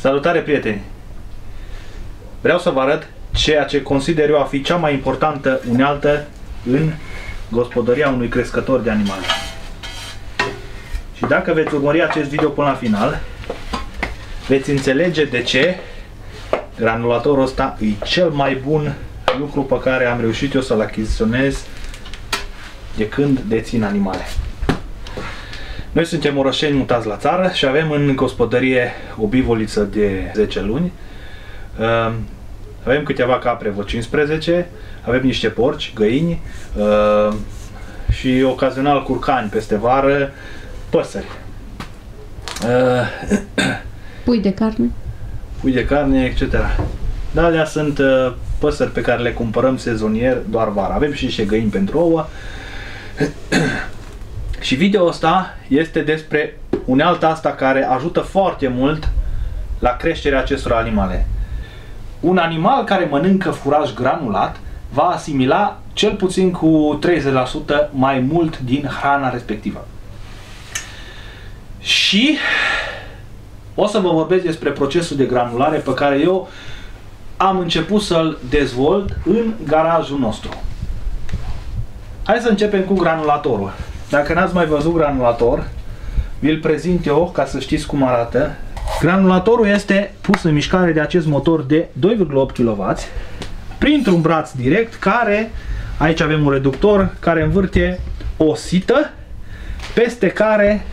Salutare prieteni! Vreau să vă arăt ceea ce consider eu a fi cea mai importantă unealtă în gospodăria unui crescător de animale. Și dacă veți urmări acest video până la final, veți înțelege de ce granulatorul ăsta e cel mai bun lucru pe care am reușit eu să-l achiziționez de când dețin animale. Noi suntem orășeni mutați la țară și avem în gospodărie o bivoliță de 10 luni. Ehm, avem câteva capre, vreo 15, avem niște porci, găini ehm, și ocazional curcani peste vară, păsări. Ehm, Pui de carne. Pui de carne, etc. Dar alea sunt păsări pe care le cumpărăm sezonier doar vara. Avem și niște găini pentru ouă. Și video ăsta este despre unealta asta care ajută foarte mult la creșterea acestor animale. Un animal care mănâncă furaj granulat va asimila cel puțin cu 30% mai mult din hrana respectivă. Și o să vă vorbesc despre procesul de granulare pe care eu am început să-l dezvolt în garajul nostru. Hai să începem cu granulatorul. Dacă n-ați mai văzut granulator, vi-l prezint eu ca să știți cum arată. Granulatorul este pus în mișcare de acest motor de 2,8 kW printr-un braț direct care, aici avem un reductor care învârte o sită peste care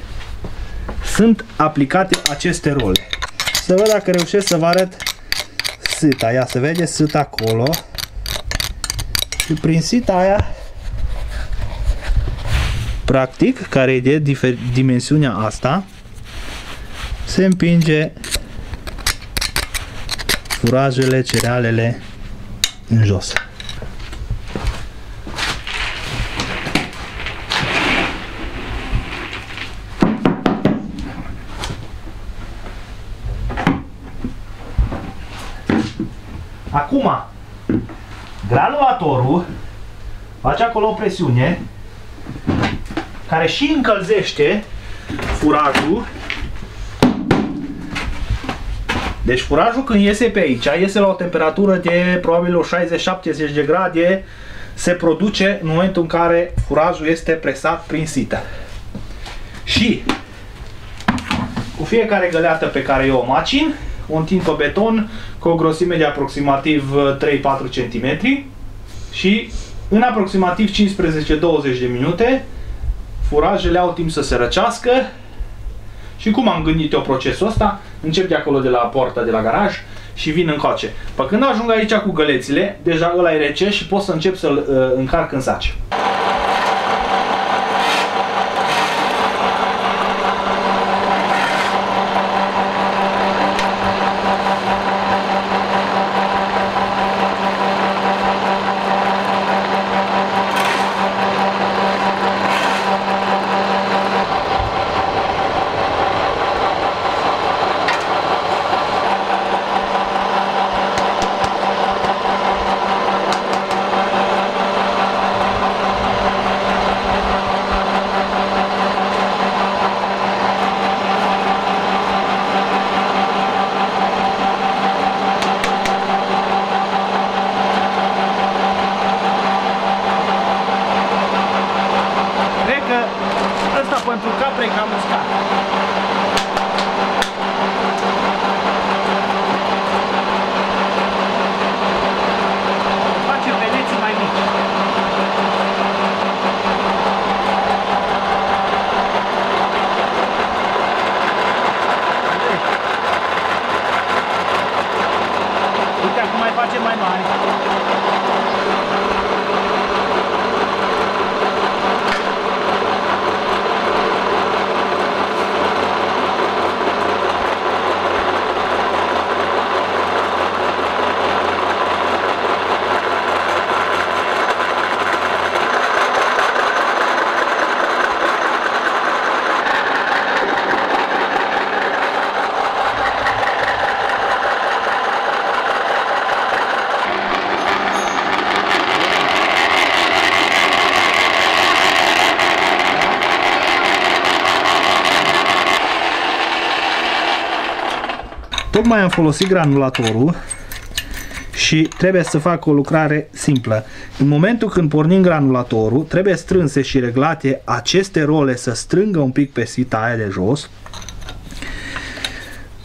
sunt aplicate aceste role. Să văd dacă reușesc să vă arăt sita. Ia să vede sita acolo. Și prin sita aia practic, care e de dimensiunea asta, se împinge furajele, cerealele în jos. Acum, granulatorul face acolo o presiune care și încălzește furajul. Deci furajul când iese pe aici, iese la o temperatură de probabil o 60-70 de grade, se produce în momentul în care furajul este presat prin sită. Și cu fiecare găleată pe care eu o macin, un tint beton cu o grosime de aproximativ 3-4 cm și în aproximativ 15-20 de minute furajele au timp să se răcească și cum am gândit eu procesul ăsta, încep de acolo de la poarta de la garaj și vin încoace. Pă când ajung aici cu gălețile, deja ăla e rece și pot să încep să-l uh, încarc în saci. Thomas Tocmai am folosit granulatorul și trebuie să fac o lucrare simplă. În momentul când pornim granulatorul, trebuie strânse și reglate aceste role să strângă un pic pe sita aia de jos.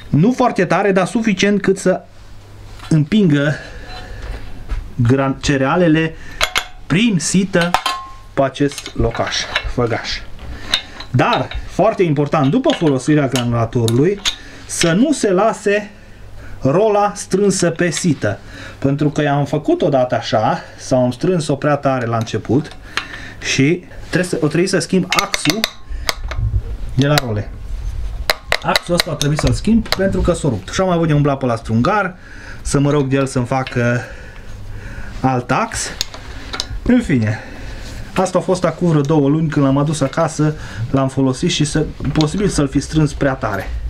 Nu foarte tare, dar suficient cât să împingă cerealele prin sită pe acest locaș, făgaș. Dar, foarte important, după folosirea granulatorului, să nu se lase rola strânsă pe sită. Pentru că i-am făcut odată așa, sau am strâns-o prea tare la început și trebuie să, o trebuie să schimb axul de la role. Axul ăsta a trebuit să-l schimb pentru că s-a rupt. Și am mai avut de umbla pe la strungar, să mă rog de el să-mi facă alt ax. În fine, asta a fost acum vreo două luni când l-am adus acasă, l-am folosit și să, posibil să-l fi strâns prea tare.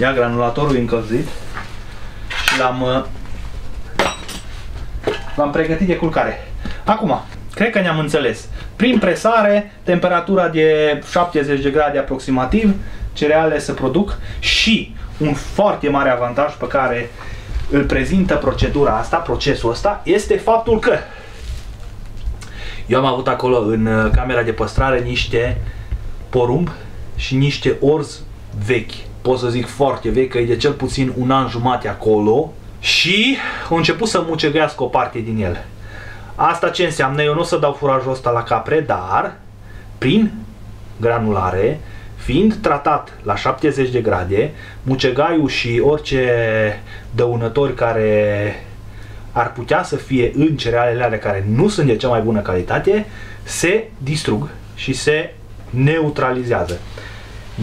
Ia granulatorul încălzit și l-am uh, l-am pregătit de culcare. Acum, cred că ne-am înțeles. Prin presare, temperatura de 70 de grade aproximativ, cerealele se produc și un foarte mare avantaj pe care îl prezintă procedura asta, procesul ăsta, este faptul că eu am avut acolo în uh, camera de păstrare niște porumb și niște orz vechi pot să zic foarte vechi, că e de cel puțin un an jumate acolo și a început să mucegească o parte din el. Asta ce înseamnă? Eu nu o să dau furajul ăsta la capre, dar prin granulare, fiind tratat la 70 de grade, mucegaiul și orice dăunători care ar putea să fie în cerealele alea care nu sunt de cea mai bună calitate, se distrug și se neutralizează.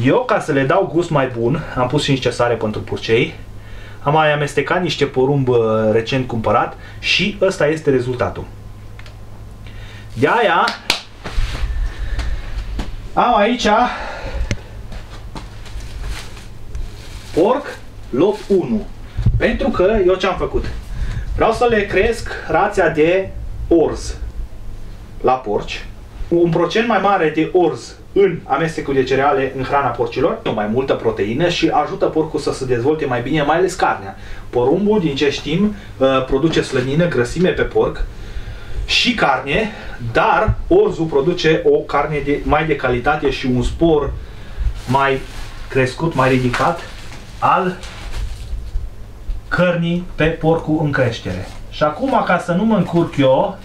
Eu, ca să le dau gust mai bun, am pus și niște sare pentru purcei, am mai amestecat niște porumb uh, recent cumpărat și ăsta este rezultatul. De aia am aici porc lot 1. Pentru că eu ce am făcut? Vreau să le cresc rația de orz la porci. Un procent mai mare de orz în amestecul de cereale în hrana porcilor, mai multă proteină și ajută porcul să se dezvolte mai bine, mai ales carnea. Porumbul, din ce știm, uh, produce slănină, grăsime pe porc și carne, dar orzul produce o carne de, mai de calitate și un spor mai crescut, mai ridicat al cărnii pe porcul în creștere. Și acum, ca să nu mă încurc eu,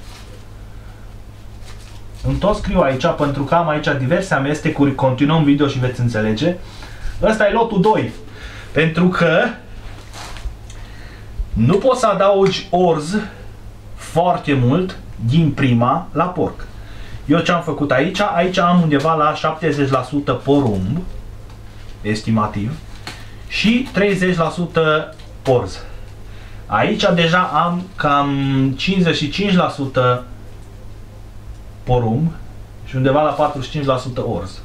îmi tot scriu aici pentru că am aici diverse amestecuri, continuăm video și veți înțelege. Ăsta e lotul 2. Pentru că nu poți să adaugi orz foarte mult din prima la porc. Eu ce am făcut aici? Aici am undeva la 70% porumb, estimativ, și 30% orz. Aici deja am cam 55% porumb și undeva la 45% orz.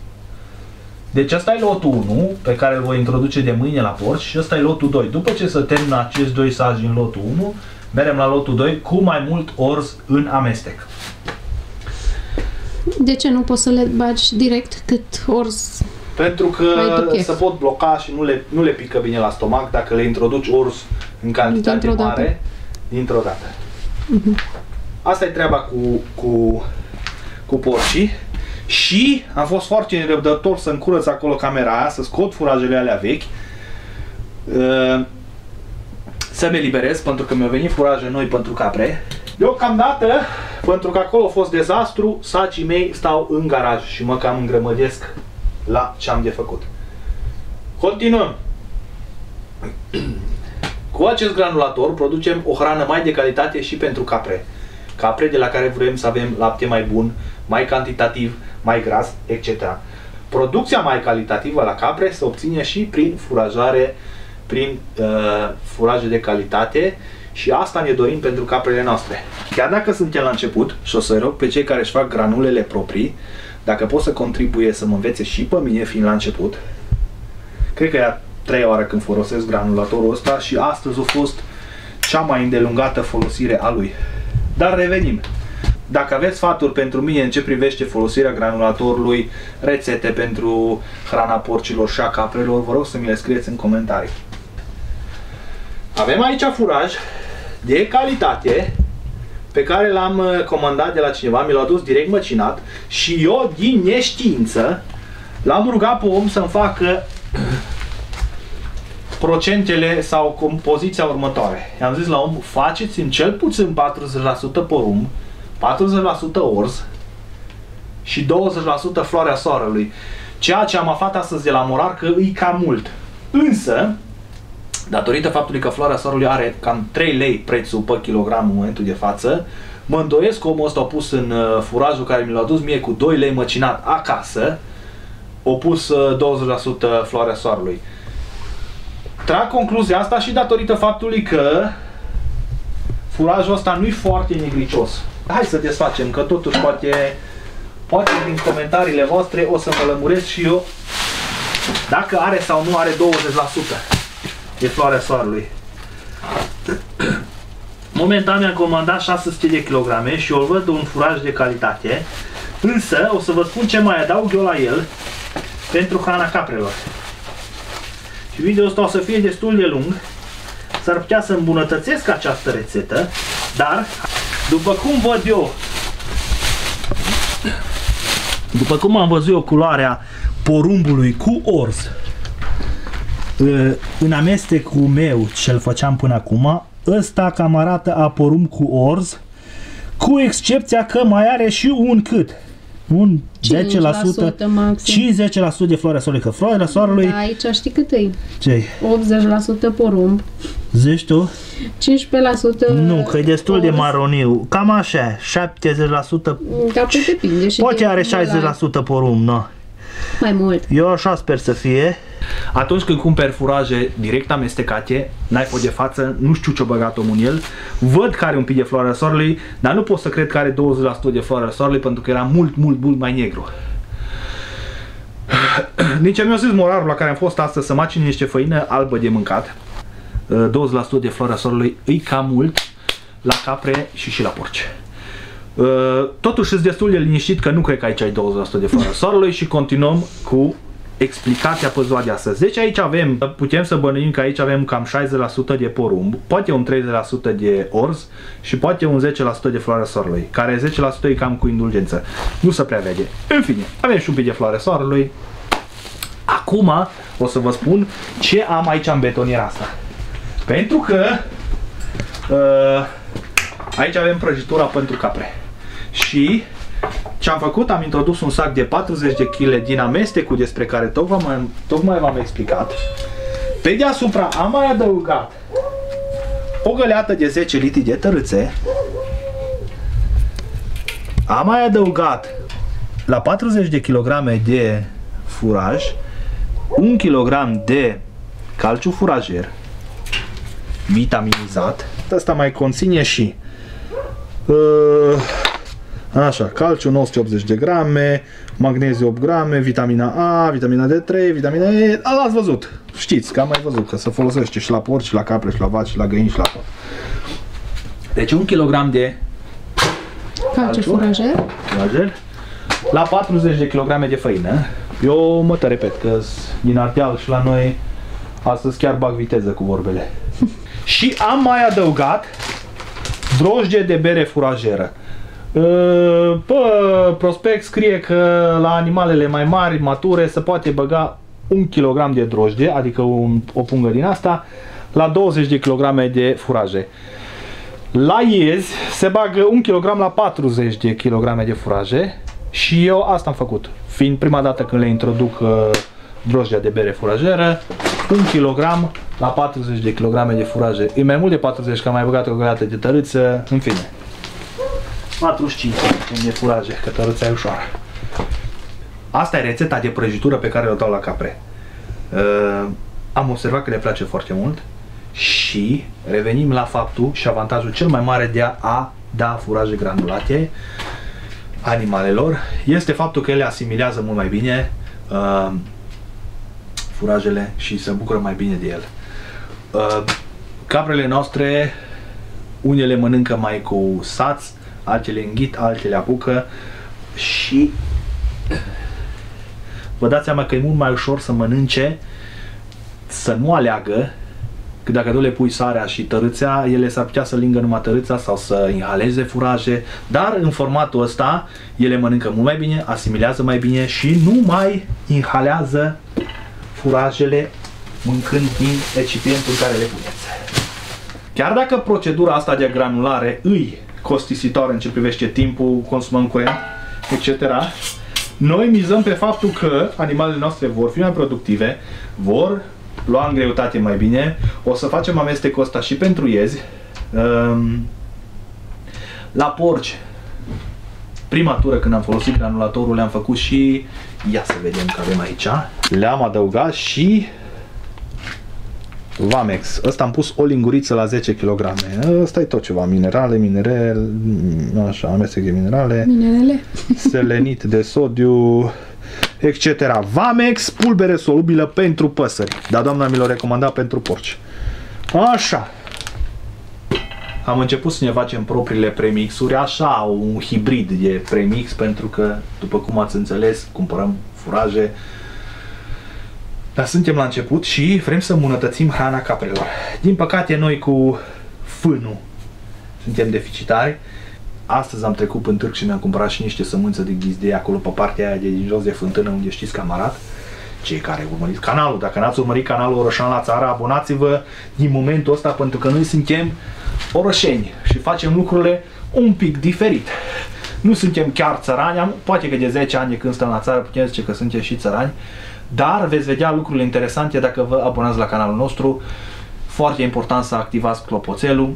Deci asta e lotul 1 pe care îl voi introduce de mâine la porci și ăsta e lotul 2. După ce să termină acești doi saci din lotul 1, mergem la lotul 2 cu mai mult orz în amestec. De ce nu poți să le bagi direct cât orz? Pentru că se pot bloca și nu le, nu le pică bine la stomac dacă le introduci orz în cantitate dintr-o mare dată. dintr-o dată. Uh-huh. Asta e treaba cu, cu cu porcii și am fost foarte răbdător să încurăț acolo camera aia, să scot furajele alea vechi, uh, să-mi eliberez, pentru că mi-au venit furaje noi pentru capre. Deocamdată, pentru că acolo a fost dezastru, sacii mei stau în garaj și mă cam îngrămădesc la ce am de făcut. Continuăm. Cu acest granulator producem o hrană mai de calitate și pentru capre. Capre de la care vrem să avem lapte mai bun, mai cantitativ, mai gras, etc. Producția mai calitativă la capre se obține și prin furajare, prin uh, furaje de calitate și asta ne dorim pentru caprele noastre. Chiar dacă suntem la început și o să rog pe cei care își fac granulele proprii, dacă pot să contribuie să mă învețe și pe mine fiind la început, cred că e a treia oară când folosesc granulatorul ăsta și astăzi a fost cea mai îndelungată folosire a lui. Dar revenim. Dacă aveți sfaturi pentru mine în ce privește folosirea granulatorului, rețete pentru hrana porcilor și a caprelor, vă rog să mi le scrieți în comentarii. Avem aici furaj de calitate pe care l-am uh, comandat de la cineva, mi l-a dus direct măcinat și eu, din neștiință, l-am rugat pe om să-mi facă procentele sau compoziția următoare. I-am zis la om, faceți în cel puțin 40% porumb, 40% orz și 20% floarea soarelui. Ceea ce am aflat astăzi de la Morar că îi cam mult. Însă, datorită faptului că floarea soarelui are cam 3 lei prețul pe kilogram în momentul de față, mă îndoiesc că omul ăsta a pus în uh, furajul care mi l-a dus mie cu 2 lei măcinat acasă, a pus uh, 20% floarea soarelui. Trag concluzia asta și datorită faptului că furajul ăsta nu e foarte negricios. Hai să desfacem, că totuși poate, poate din comentariile voastre o să vă lămuresc și eu dacă are sau nu are 20% de floarea soarelui. Momentan mi-am comandat 600 de kilograme și eu văd un furaj de calitate, însă o să vă spun ce mai adaug eu la el pentru hrana caprelor. Și video ăsta o să fie destul de lung, s-ar putea să îmbunătățesc această rețetă, dar după cum văd eu, după cum am văzut eu culoarea porumbului cu orz, ă, în amestecul meu ce-l făceam până acum, ăsta cam arată a porumb cu orz, cu excepția că mai are și un cât? Un 10%, maxim. 50% de floarea soarelui, că floarea soarelui, Da, aici știi cât e? ce 80% porumb, zici tu? 15% Nu, că e destul de orz. maroniu, cam așa, 70%, Ca pe depinde și poate de are la- 60% porumb, nu. Mai mult. Eu așa sper să fie. Atunci când cumperi furaje direct amestecate, n-ai fost de față, nu știu ce-o băgat omul în el, văd că are un pic de floarea soarelui, dar nu pot să cred că are 20% de floarea soarelui pentru că era mult, mult, mult mai negru. Nici mi-a zis morarul la care am fost astăzi să macine niște făină albă de mâncat. Uh, 20% de floarea soarelui îi cam mult la capre și și la porci. Uh, Totuși sunt destul de liniștit că nu cred că aici ai 20% de floarea soarelui și continuăm cu explicația pe ziua de astăzi. Deci aici avem, putem să bănuim că aici avem cam 60% de porumb, poate un 30% de orz și poate un 10% de floarea soarelui, care 10% e cam cu indulgență. Nu se prea vede. În fine, avem și un pic de floarea soarelui. Acum o să vă spun ce am aici în betoniera asta. Pentru că uh, aici avem prăjitura pentru capre. Și ce am făcut? Am introdus un sac de 40 de kg din amestecul despre care tocmai, tocmai v-am explicat. Pe deasupra am mai adăugat o găleată de 10 litri de tărâțe. Am mai adăugat la 40 de kg de furaj 1 kg de calciu furajer vitaminizat. Asta mai conține și uh, Așa, calciu 980 de grame, magneziu 8 grame, vitamina A, vitamina D3, vitamina E, a, ați văzut, știți că am mai văzut că se folosește și la porci, și la capre, și la vaci, și la găini, și la tot. Deci un kilogram de Calciu Calciu? furajer. furajer la 40 de kg de făină. Eu mă te repet că din Ardeal și la noi astăzi chiar bag viteză cu vorbele. și am mai adăugat drojde de bere furajeră. Uh, Pe prospect scrie că la animalele mai mari, mature, se poate băga un kilogram de drojde, adică un, o pungă din asta, la 20 de kg de furaje. La iezi se bagă 1 kg la 40 de kg de furaje și eu asta am făcut. Fiind prima dată când le introduc uh, drojdea de bere furajeră, 1 kg la 40 de kg de furaje. E mai mult de 40 că am mai băgat o găleată de tărâță, în fine. 45 de furaje, că tărâța e ușoară. Asta e rețeta de prăjitură pe care o dau la capre. Uh, am observat că le place foarte mult și revenim la faptul și avantajul cel mai mare de a da furaje granulate animalelor este faptul că ele asimilează mult mai bine uh, furajele și se bucură mai bine de el. Uh, caprele noastre unele mănâncă mai cu saț, altele înghit, altele apucă și vă dați seama că e mult mai ușor să mănânce, să nu aleagă că dacă nu le pui sarea și tărâțea, ele s-ar putea să lingă numai tărâța sau să inhaleze furaje, dar în formatul ăsta ele mănâncă mult mai bine, asimilează mai bine și nu mai inhalează furajele mâncând din recipientul în care le puneți. Chiar dacă procedura asta de granulare îi costisitoare în ce privește timpul, consumăm curent, etc., noi mizăm pe faptul că animalele noastre vor fi mai productive, vor lua în greutate mai bine, o să facem amestecul ăsta și pentru iezi. Um, la porci, prima tură când am folosit granulatorul le-am făcut și, ia să vedem că avem aici, le-am adăugat și Vamex. Ăsta am pus o linguriță la 10 kg. Ăsta e tot ceva. Minerale, minerale, așa, amestec de minerale. Minerele. Selenit de sodiu, etc. Vamex, pulbere solubilă pentru păsări. Dar doamna mi l-a recomandat pentru porci. Așa. Am început să ne facem propriile premixuri, așa, un hibrid de premix, pentru că, după cum ați înțeles, cumpărăm furaje, dar suntem la început și vrem să îmbunătățim hrana caprelor. Din păcate, noi cu fânul suntem deficitari. Astăzi am trecut în târg și mi-am cumpărat și niște sămânță de ghizdei acolo pe partea aia de din jos de fântână unde știți că am arat. Cei care urmăriți canalul, dacă n-ați urmărit canalul Orășan la țară, abonați-vă din momentul ăsta pentru că noi suntem orășeni și facem lucrurile un pic diferit. Nu suntem chiar țărani, am, poate că de 10 ani de când stăm la țară putem zice că suntem și țărani, dar veți vedea lucrurile interesante dacă vă abonați la canalul nostru. Foarte important să activați clopoțelul,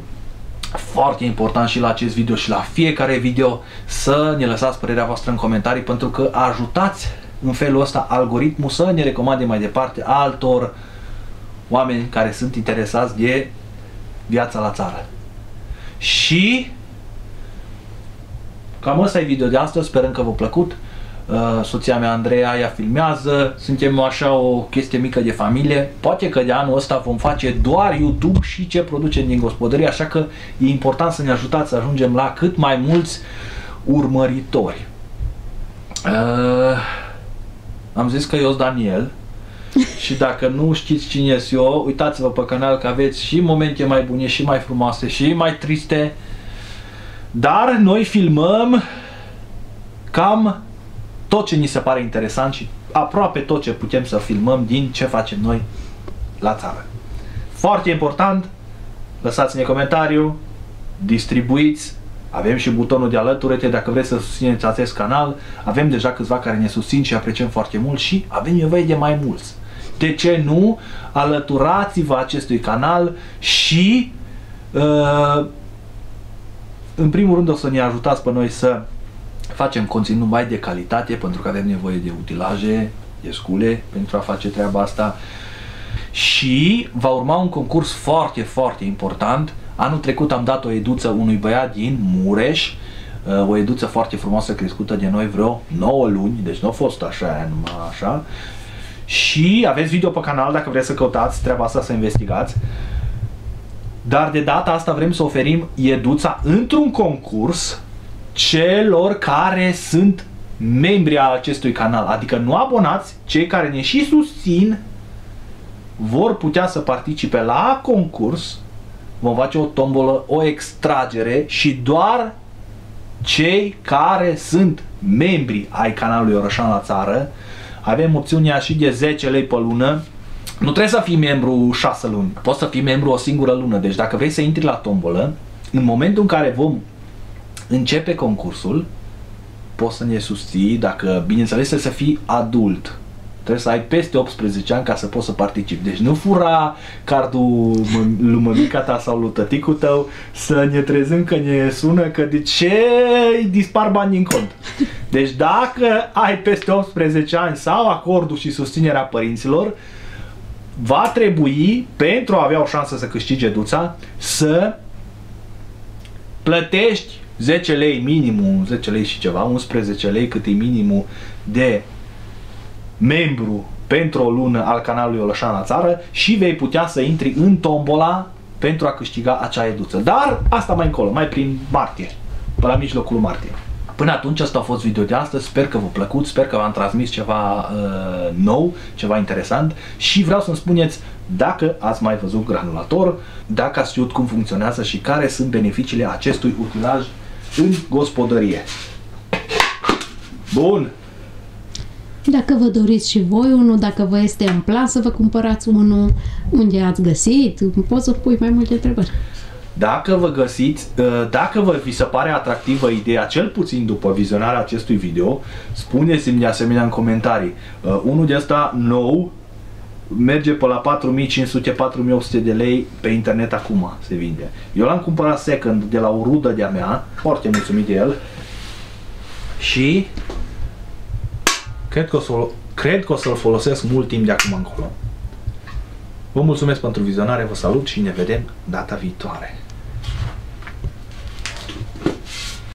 foarte important și la acest video și la fiecare video să ne lăsați părerea voastră în comentarii pentru că ajutați în felul ăsta algoritmul să ne recomande mai departe altor oameni care sunt interesați de viața la țară. Și cam ăsta e video de astăzi, sperăm că v-a plăcut. Uh, soția mea Andreea ea filmează, suntem așa o chestie mică de familie. Poate că de anul ăsta vom face doar YouTube și ce producem din gospodărie, așa că e important să ne ajutați să ajungem la cât mai mulți urmăritori. Uh, am zis că eu sunt Daniel și dacă nu știți cine sunt eu, uitați-vă pe canal că aveți și momente mai bune și mai frumoase și mai triste. Dar noi filmăm cam tot ce ni se pare interesant și aproape tot ce putem să filmăm din ce facem noi la țară. Foarte important, lăsați-ne comentariu, distribuiți, avem și butonul de alăturete dacă vreți să susțineți acest canal, avem deja câțiva care ne susțin și apreciem foarte mult și avem nevoie de mai mulți. De ce nu? Alăturați-vă acestui canal și uh, în primul rând o să ne ajutați pe noi să facem conținut mai de calitate pentru că avem nevoie de utilaje, de scule pentru a face treaba asta și va urma un concurs foarte, foarte important. Anul trecut am dat o eduță unui băiat din Mureș, uh, o eduță foarte frumoasă crescută de noi vreo 9 luni, deci nu a fost așa, numai așa. Și aveți video pe canal dacă vreți să căutați treaba asta să investigați. Dar de data asta vrem să oferim eduța într-un concurs celor care sunt membri a acestui canal, adică nu abonați, cei care ne și susțin vor putea să participe la concurs, vom face o tombolă, o extragere și doar cei care sunt membri ai canalului Orășan la țară, avem opțiunea și de 10 lei pe lună, nu trebuie să fii membru 6 luni, poți să fii membru o singură lună, deci dacă vrei să intri la tombolă, în momentul în care vom începe concursul, poți să ne susții dacă, bineînțeles, să fii adult. Trebuie să ai peste 18 ani ca să poți să participi. Deci nu fura cardul lui mămica ta sau lui tăticul tău să ne trezim că ne sună că de ce îi dispar bani din cont. Deci dacă ai peste 18 ani sau acordul și susținerea părinților, va trebui, pentru a avea o șansă să câștige duța, să plătești 10 lei minimum, 10 lei și ceva, 11 lei cât e minimul de membru pentru o lună al canalului Olășan la țară și vei putea să intri în tombola pentru a câștiga acea eduță. Dar asta mai încolo, mai prin martie, pe la mijlocul martie. Până atunci, asta a fost video de astăzi, sper că v-a plăcut, sper că v-am transmis ceva uh, nou, ceva interesant și vreau să-mi spuneți dacă ați mai văzut granulator, dacă ați știut cum funcționează și care sunt beneficiile acestui utilaj în gospodărie. Bun! Dacă vă doriți și voi unul, dacă vă este în plan să vă cumpărați unul, unde ați găsit, poți să pui mai multe întrebări. Dacă vă găsiți, uh, dacă vă vi se pare atractivă ideea, cel puțin după vizionarea acestui video, spuneți-mi de asemenea în comentarii. Uh, unul de asta nou merge pe la 4500-4800 de lei pe internet acum se vinde. Eu l-am cumpărat second de la o rudă de-a mea, foarte mulțumit de el și cred că o să cred că o să-l folosesc mult timp de acum încolo. Vă mulțumesc pentru vizionare, vă salut și ne vedem data viitoare.